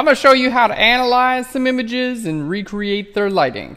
I'm going to show you how to analyze some images and recreate their lighting.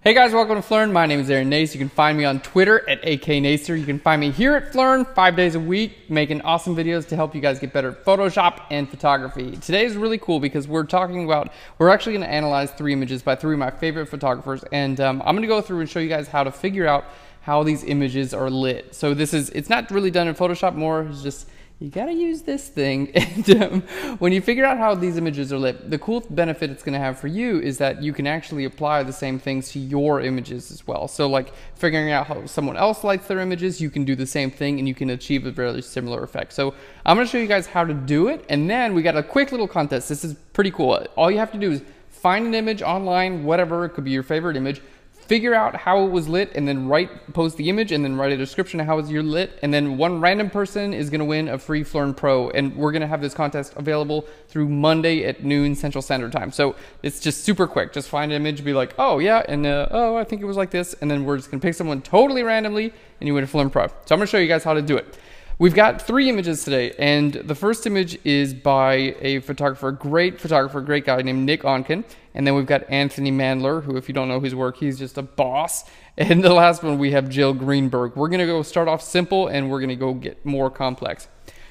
Hey guys, welcome to Phlearn. My name is Aaron Nace. You can find me on Twitter at aknacer. You can find me here at Phlearn five days a week, making awesome videos to help you guys get better at Photoshop and photography. Today is really cool because we're talking about, we're actually to analyze three images by three of my favorite photographers, and um, I'm to go through and show you guys how to figure out how these images are lit. So this is, it's not really done in Photoshop, more it's just you gotta use this thing. And um, when you figure out how these images are lit, the cool benefit it's gonna have for you is that you can actually apply the same things to your images as well. So like figuring out how someone else lights their images, you can do the same thing and you can achieve a very similar effect. So I'm gonna show you guys how to do it. And then we got a quick little contest. This is pretty cool. All you have to do is find an image online, whatever, it could be your favorite image, figure out how it was lit and then write post the image and then write a description of how it's your lit and then one random person is going to win a free Phlearn Pro and we're going to have this contest available through Monday at noon Central Standard Time. So it's just super quick. Just find an image, be like, oh yeah, and uh, oh I think it was like this, and then we're just going to pick someone totally randomly and you win a Phlearn Pro. So I'm going to show you guys how to do it. We've got three images today, and the first image is by a photographer, great photographer, great guy named Nick Onken. And then we've got Anthony Mandler, who, if you don't know his work, he's just a boss. And the last one, we have Jill Greenberg. We're going to go start off simple, and we're going to go get more complex.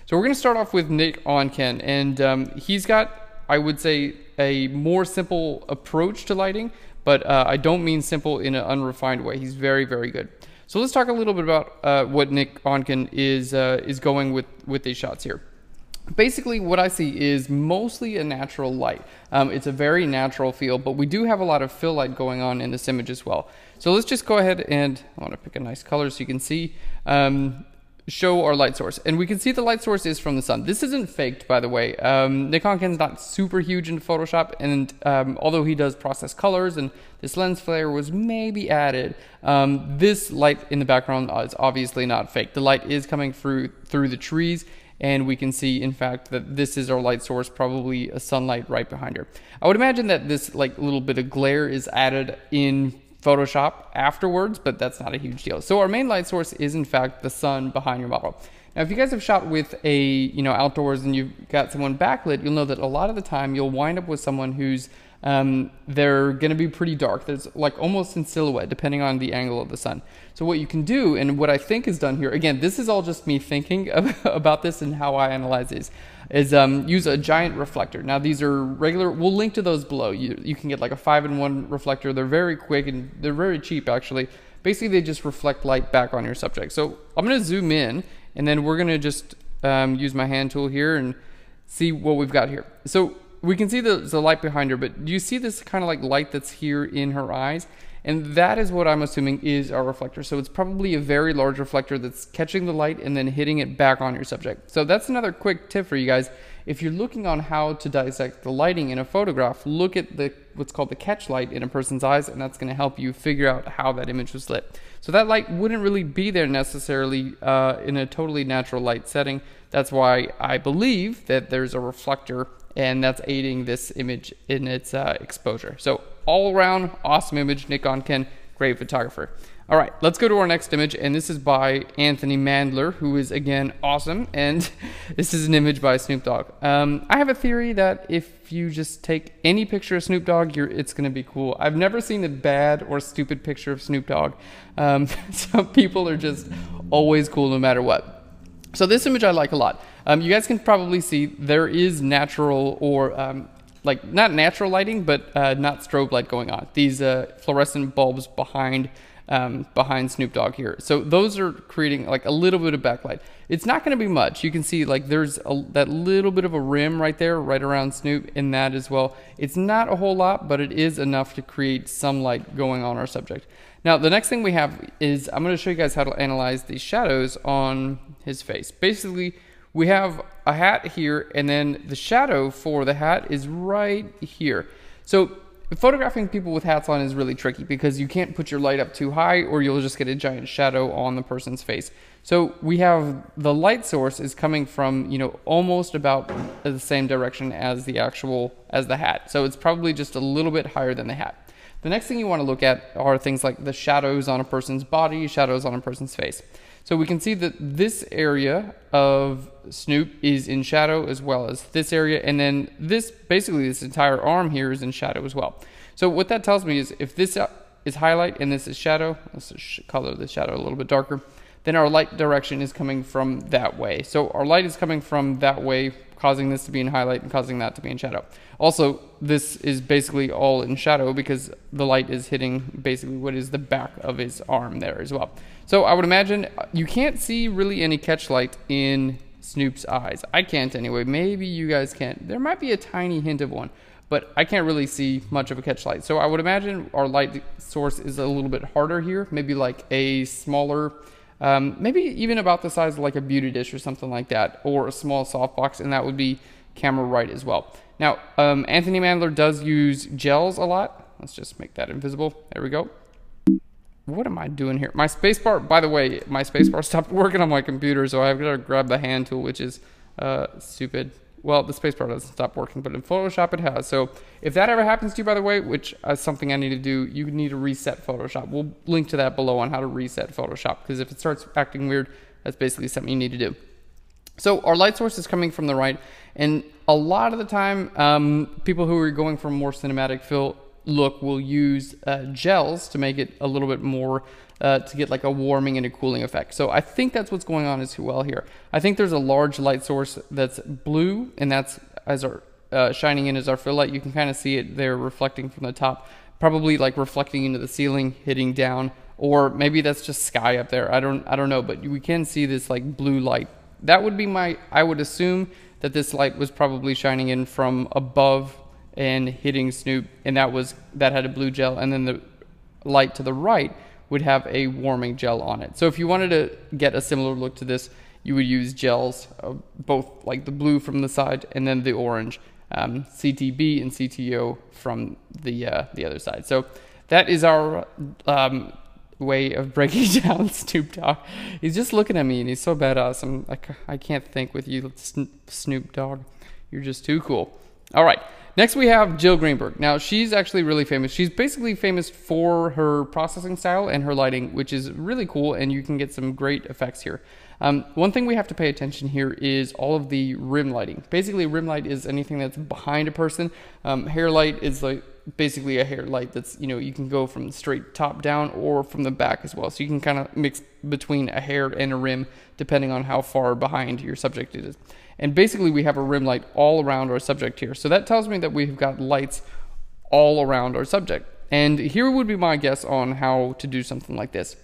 So we're going to start off with Nick Onken, and um, he's got, I would say, a more simple approach to lighting, but uh, I don't mean simple in an unrefined way. He's very, very good. So let's talk a little bit about uh, what Nick Onken is uh, is going with with these shots here. Basically, what I see is mostly a natural light. Um, it's a very natural feel, but we do have a lot of fill light going on in this image as well. So let's just go ahead and I want to pick a nice color so you can see. Um, show our light source. And we can see the light source is from the sun. This isn't faked, by the way. Um, Nick Onken's not super huge into Photoshop, and um, although he does process colors and this lens flare was maybe added, um, this light in the background is obviously not fake. The light is coming through through the trees, and we can see, in fact, that this is our light source, probably a sunlight right behind her. I would imagine that this like little bit of glare is added in Photoshop afterwards, but that's not a huge deal. So our main light source is in fact the sun behind your model. Now, if you guys have shot with a, you know, outdoors and you've got someone backlit, you'll know that a lot of the time you'll wind up with someone who's, um, they're going to be pretty dark. There's like almost in silhouette, depending on the angle of the sun. So what you can do, and what I think is done here, again, this is all just me thinking about this and how I analyze these is um, use a giant reflector. Now these are regular, we'll link to those below. You, you can get like a five in one reflector. They're very quick and they're very cheap actually. Basically they just reflect light back on your subject. So I'm gonna zoom in and then we're gonna just um, use my hand tool here and see what we've got here. So we can see the, the light behind her, but do you see this kind of like light that's here in her eyes? And that is what I'm assuming is our reflector. So it's probably a very large reflector that's catching the light and then hitting it back on your subject. So that's another quick tip for you guys. If you're looking on how to dissect the lighting in a photograph, look at the what's called the catch light in a person's eyes, and that's going to help you figure out how that image was lit. So that light wouldn't really be there necessarily uh, in a totally natural light setting. That's why I believe that there's a reflector and that's aiding this image in its uh, exposure. So all around awesome image, Nick Onken, great photographer. All right, let's go to our next image, and this is by Anthony Mandler, who is again awesome, and this is an image by Snoop Dogg. Um, I have a theory that if you just take any picture of Snoop Dogg, it's going to be cool. I've never seen a bad or stupid picture of Snoop Dogg. Um, some people are just always cool no matter what. So this image I like a lot. Um, you guys can probably see there is natural or um, like not natural lighting, but uh, not strobe light going on. These uh, fluorescent bulbs behind um, behind Snoop Dogg here. So those are creating like a little bit of backlight. It's not going to be much. You can see like there's a, that little bit of a rim right there, right around Snoop in that as well. It's not a whole lot, but it is enough to create some light going on our subject. Now the next thing we have is I'm going to show you guys how to analyze these shadows on his face. Basically, we have a hat here and then the shadow for the hat is right here. So photographing people with hats on is really tricky because you can't put your light up too high or you'll just get a giant shadow on the person's face. So we have the light source is coming from, you know, almost about the same direction as the actual, as the hat. So it's probably just a little bit higher than the hat. The next thing you want to look at are things like the shadows on a person's body, shadows on a person's face. So we can see that this area of Snoop is in shadow as well as this area. And then this, basically this entire arm here is in shadow as well. So what that tells me is if this uh, is highlight and this is shadow, let's color the shadow a little bit darker, then our light direction is coming from that way. So our light is coming from that way, causing this to be in highlight and causing that to be in shadow. Also, this is basically all in shadow because the light is hitting basically what is the back of his arm there as well. So I would imagine uh, you can't see really any catch light in Snoop's eyes. I can't anyway. Maybe you guys can't. There might be a tiny hint of one, but I can't really see much of a catch light. So I would imagine our light source is a little bit harder here, maybe like a smaller um, maybe even about the size of like a beauty dish or something like that, or a small softbox, and that would be camera right as well. Now, um, Anthony Mandler does use gels a lot. Let's just make that invisible. There we go. What am I doing here? My spacebar, by the way, my spacebar stopped working on my computer, so I've got to grab the hand tool, which is uh, stupid well, the spacebar doesn't stop working, but in Photoshop it has. So if that ever happens to you, by the way, which is something I need to do, you need to reset Photoshop. We'll link to that below on how to reset Photoshop, because if it starts acting weird, that's basically something you need to do. So our light source is coming from the right, and a lot of the time, um, people who are going for more cinematic feel look we'll use uh, gels to make it a little bit more uh, to get like a warming and a cooling effect. So I think that's what's going on as well here. I think there's a large light source that's blue and that's as our uh, shining in as our fill light. You can kind of see it there reflecting from the top, probably like reflecting into the ceiling, hitting down, or maybe that's just sky up there. I don't I don't know, but we can see this like blue light. That would be my I would assume that this light was probably shining in from above and hitting Snoop, and that was that had a blue gel, and then the light to the right would have a warming gel on it. So if you wanted to get a similar look to this, you would use gels, uh, both like the blue from the side and then the orange, um, CTB and CTO from the uh, the other side. So that is our um, way of breaking down Snoop Dogg. He's just looking at me and he's so badass. I'm like, I can't think with you, Snoop Dogg. You're just too cool. All right. Next, we have Jill Greenberg. Now, she's actually really famous. She's basically famous for her processing style and her lighting, which is really cool, and you can get some great effects here. Um, one thing we have to pay attention here is all of the rim lighting. Basically, rim light is anything that's behind a person. Um, hair light is like basically a hair light that's you know you can go from straight top down or from the back as well. So you can kind of mix between a hair and a rim depending on how far behind your subject it is. And basically we have a rim light all around our subject here. So that tells me that we've got lights all around our subject. And here would be my guess on how to do something like this.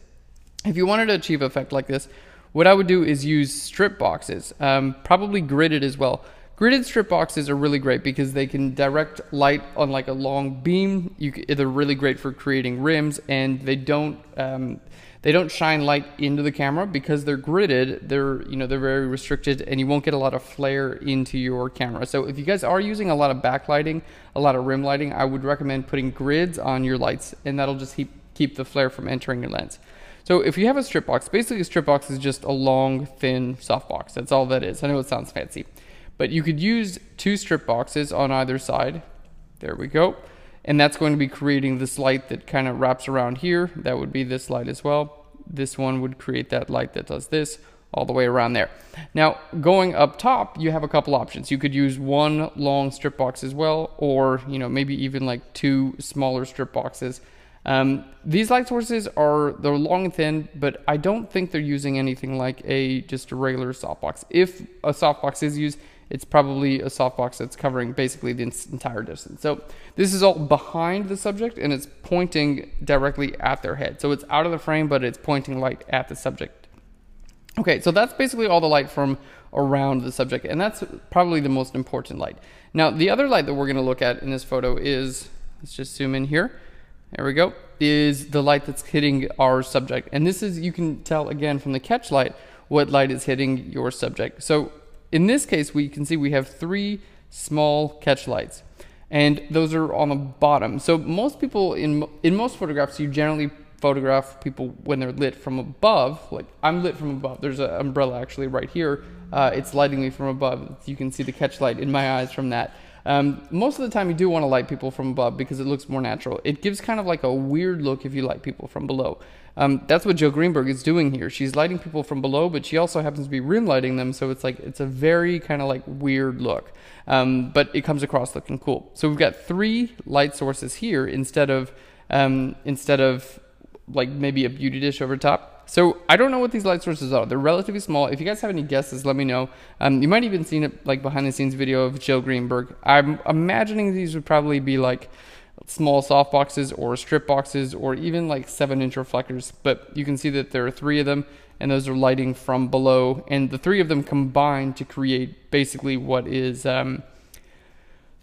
If you wanted to achieve effect like this, what I would do is use strip boxes, um, probably gridded as well. Gridded strip boxes are really great because they can direct light on like a long beam. You, they're really great for creating rims, and they don't um, they don't shine light into the camera because they're gridded. They're you know they're very restricted, and you won't get a lot of flare into your camera. So if you guys are using a lot of backlighting, a lot of rim lighting, I would recommend putting grids on your lights, and that'll just keep keep the flare from entering your lens. So if you have a strip box, basically a strip box is just a long, thin soft box. That's all that is. I know it sounds fancy, but you could use two strip boxes on either side. There we go and that's going to be creating this light that kind of wraps around here. That would be this light as well. This one would create that light that does this all the way around there. Now, going up top, you have a couple options. You could use one long strip box as well, or you know maybe even like two smaller strip boxes. Um, these light sources are they're long and thin, but I don't think they're using anything like a just a regular softbox. If a softbox is used, it's probably a softbox that's covering basically the entire distance. So this is all behind the subject and it's pointing directly at their head. So it's out of the frame, but it's pointing light at the subject. Okay, so that's basically all the light from around the subject, and that's probably the most important light. Now, the other light that we're gonna look at in this photo is, let's just zoom in here. There we go, is the light that's hitting our subject. And this is, you can tell again from the catch light, what light is hitting your subject. So in this case, we can see we have three small catch lights and those are on the bottom. So most people in in most photographs, you generally photograph people when they're lit from above. Like I'm lit from above. There's an umbrella actually right here. Uh, it's lighting me from above. You can see the catch light in my eyes from that. Um, most of the time, you do want to light people from above because it looks more natural. It gives kind of like a weird look if you light people from below. Um, that's what Jill Greenberg is doing here. She's lighting people from below, but she also happens to be rim lighting them, so it's like it's a very kind of like weird look. Um, but it comes across looking cool. So we've got three light sources here instead of um, instead of like maybe a beauty dish over top. So I don't know what these light sources are. They're relatively small. If you guys have any guesses, let me know. Um, you might even seen it like behind the scenes video of Jill Greenberg. I'm imagining these would probably be like small soft boxes or strip boxes or even like seven inch reflectors. But you can see that there are three of them and those are lighting from below. And the three of them combine to create basically what is um,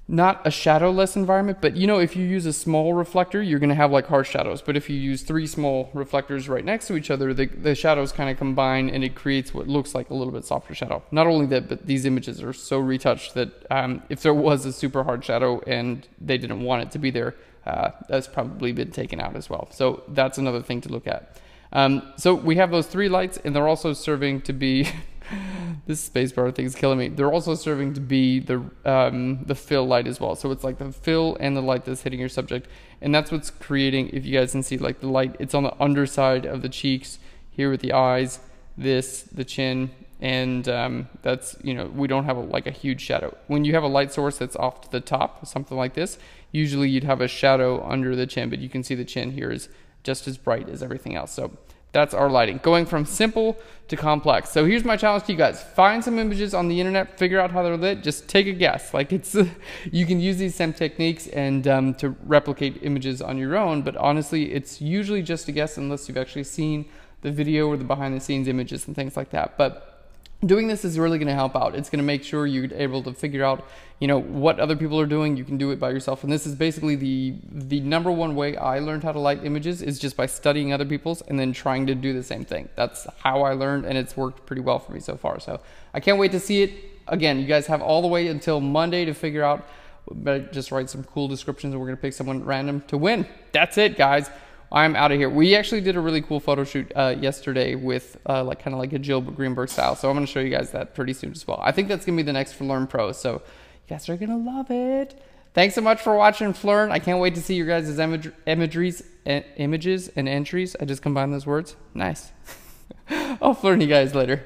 not a shadowless environment, but you know, if you use a small reflector, you're going to have like harsh shadows. But if you use three small reflectors right next to each other, the, the shadows kind of combine and it creates what looks like a little bit softer shadow. Not only that, but these images are so retouched that um, if there was a super hard shadow and they didn't want it to be there, uh, that's probably been taken out as well. So that's another thing to look at. Um, so we have those three lights and they're also serving to be this space spacebar thing is killing me. They're also serving to be the um, the fill light as well. So it's like the fill and the light that's hitting your subject, and that's what's creating. If you guys can see, like the light, it's on the underside of the cheeks here with the eyes, this the chin, and um, that's you know we don't have a, like a huge shadow. When you have a light source that's off to the top, something like this, usually you'd have a shadow under the chin, but you can see the chin here is just as bright as everything else. So that's our lighting, going from simple to complex. So here's my challenge to you guys. Find some images on the internet, figure out how they're lit, just take a guess. Like it's, you can use these same techniques and um, to replicate images on your own, but honestly, it's usually just a guess unless you've actually seen the video or the behind the scenes images and things like that. But doing this is really going to help out. It's going to make sure you're able to figure out, you know, what other people are doing. You can do it by yourself. And this is basically the the number one way I learned how to light images is just by studying other people's and then trying to do the same thing. That's how I learned and it's worked pretty well for me so far. So, I can't wait to see it. Again, you guys have all the way until Monday to figure out but just write some cool descriptions and we're going to pick someone random to win. That's it, guys. I'm out of here. We actually did a really cool photo shoot uh, yesterday with uh, like kind of like a Jill Greenberg style. So I'm going to show you guys that pretty soon as well. I think that's going to be the next Phlearn Pro. So you guys are going to love it. Thanks so much for watching Phlearn. I can't wait to see your guys' image, imageries, images and entries. I just combined those words. Nice. I'll Phlearn you guys later.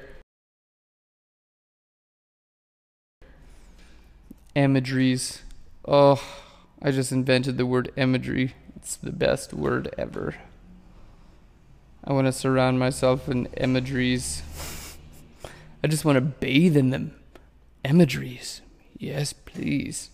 Imageries. Oh, I just invented the word imagery. It's the best word ever. I want to surround myself in imageries. I just want to bathe in them. Imageries. Yes, please.